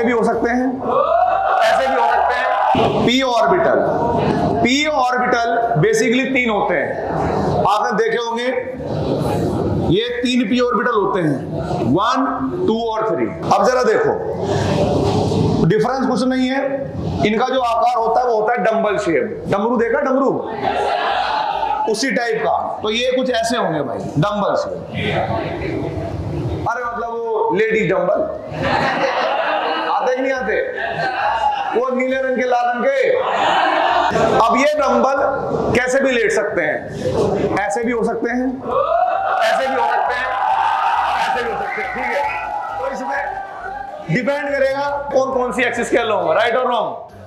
ऐसे भी हो सकते हैं। ऐसे भी हो सकते हैं। P orbital P orbital basically तीन होते हैं। आपने देखे होंगे, ये तीन पी ऑर्बिटल होते हैं। वन टू और थ्री अब जरा देखो। डिफरेंस कुछ नहीं है। इनका जो आकार होता है, वो होता है डंबल शेप डमरू देखा डमरू? उसी टाइप का। तो ये कुछ ऐसे होंगे भाई डंबल से अरे मतलब वो लेडी आते वो नीले रंग के, लाल रंग के। अब ये डंबल कैसे भी लेट सकते हैं। ऐसे भी हो सकते हैं। ऐसे भी हो सकते हैं। ऐसे भी हो सकते हैं। ठीक है। तो इसमें डिपेंड करेगा कौन कौन सी एक्सिस के लॉन्ग राइट और रॉन्ग